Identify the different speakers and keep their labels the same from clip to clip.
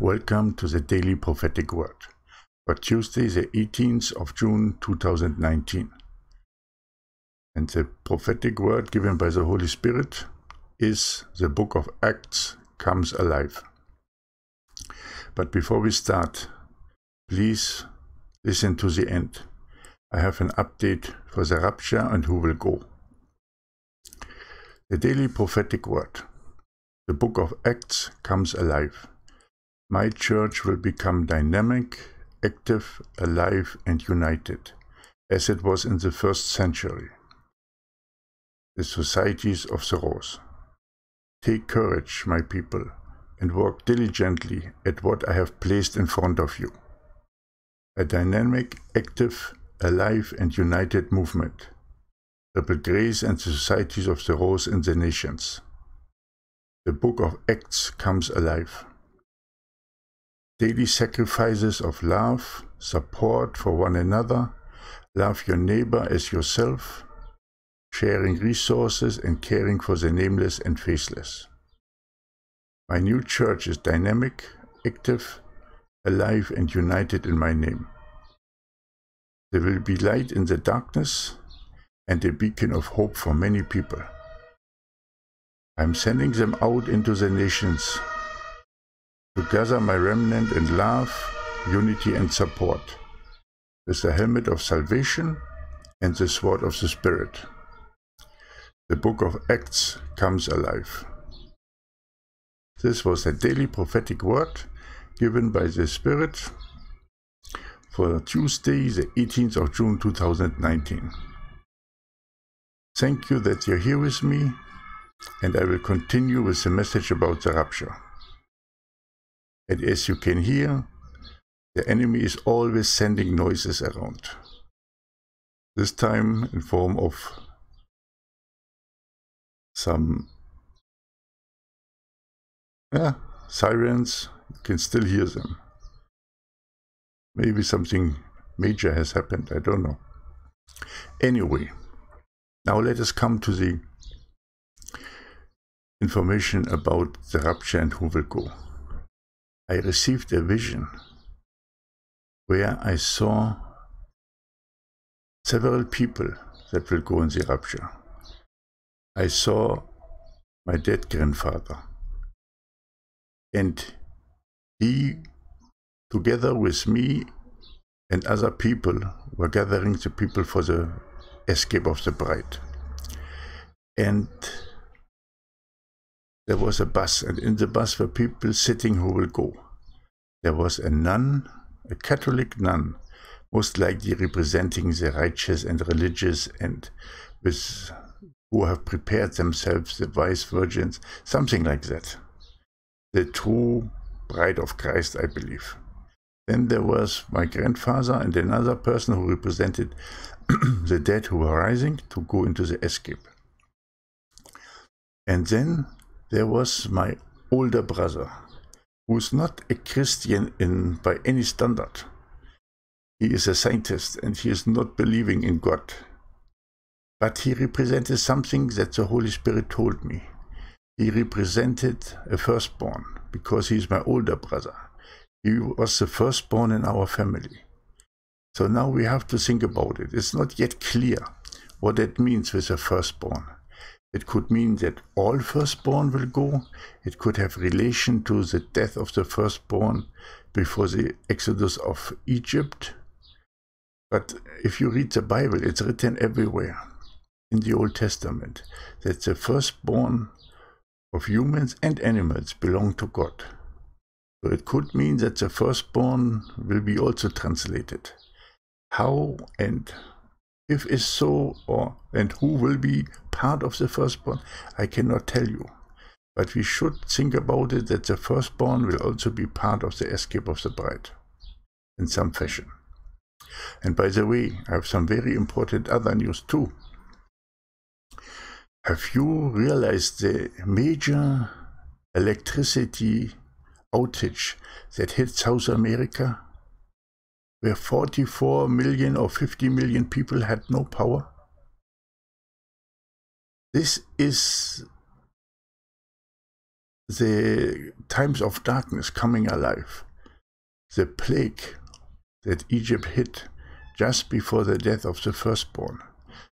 Speaker 1: Welcome to the Daily Prophetic Word for Tuesday, the 18th of June 2019. And the prophetic word given by the Holy Spirit is the book of Acts comes alive. But before we start, please listen to the end. I have an update for the rapture and who will go. The daily prophetic word. The book of Acts comes alive. My church will become dynamic, active, alive, and united, as it was in the first century. The societies of the rose. Take courage, my people, and work diligently at what I have placed in front of you. A dynamic, active, alive, and united movement. Triple grace and the societies of the rose in the nations. The book of Acts comes alive daily sacrifices of love, support for one another, love your neighbor as yourself, sharing resources and caring for the nameless and faceless. My new church is dynamic, active, alive, and united in my name. There will be light in the darkness and a beacon of hope for many people. I'm sending them out into the nations to gather my remnant in love, unity, and support, with the helmet of salvation and the sword of the Spirit. The book of Acts comes alive. This was a daily prophetic word given by the Spirit for Tuesday, the 18th of June 2019. Thank you that you're here with me, and I will continue with the message about the rapture. And as you can hear, the enemy is always sending noises around. This time in form of some yeah, sirens, you can still hear them. Maybe something major has happened, I don't know. Anyway, now let us come to the information about the rapture and who will go. I received a vision where I saw several people that will go in the rapture. I saw my dead grandfather. And he, together with me and other people, were gathering the people for the escape of the bride. And there was a bus, and in the bus were people sitting who will go. There was a nun, a Catholic nun, most likely representing the righteous and religious and with who have prepared themselves, the wise virgins, something like that. The true bride of Christ, I believe. Then there was my grandfather and another person who represented the dead who were rising to go into the escape. And then there was my older brother, who's not a Christian in by any standard. He is a scientist and he is not believing in God. But he represented something that the Holy Spirit told me. He represented a firstborn because he is my older brother. He was the firstborn in our family. So now we have to think about it. It's not yet clear what that means with a firstborn. It could mean that all firstborn will go. It could have relation to the death of the firstborn before the exodus of Egypt. But if you read the Bible, it's written everywhere in the Old Testament that the firstborn of humans and animals belong to God. So it could mean that the firstborn will be also translated. How and if is so or and who will be part of the firstborn, I cannot tell you. But we should think about it that the firstborn will also be part of the escape of the bride in some fashion. And by the way, I have some very important other news too. Have you realized the major electricity outage that hit South America? Where 44 million or 50 million people had no power? This is the times of darkness coming alive, the plague that Egypt hit just before the death of the firstborn.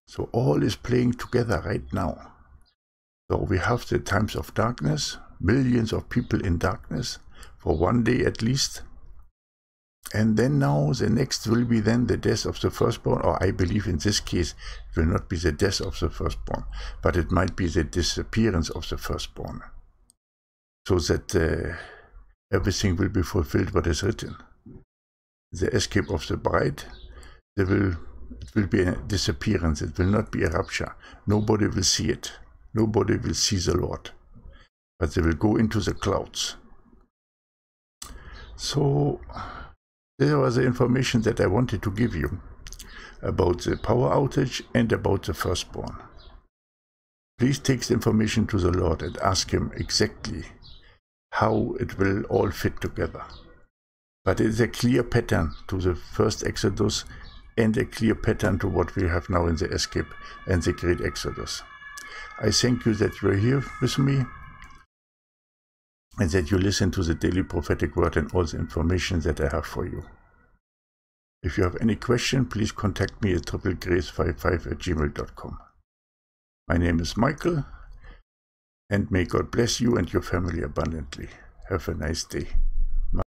Speaker 1: So all is playing together right now. So we have the times of darkness, millions of people in darkness for one day at least. And then now the next will be then the death of the firstborn, or I believe in this case it will not be the death of the firstborn, but it might be the disappearance of the firstborn. So that uh, everything will be fulfilled what is written. The escape of the bride, there will it will be a disappearance, it will not be a rapture. Nobody will see it. Nobody will see the Lord. But they will go into the clouds. So there was the information that I wanted to give you about the power outage and about the firstborn. Please take the information to the Lord and ask Him exactly how it will all fit together. But it is a clear pattern to the first Exodus and a clear pattern to what we have now in the escape and the great Exodus. I thank you that you are here with me and that you listen to the daily prophetic word and all the information that I have for you. If you have any question, please contact me at triplegrace55 at gmail.com. My name is Michael, and may God bless you and your family abundantly. Have a nice day.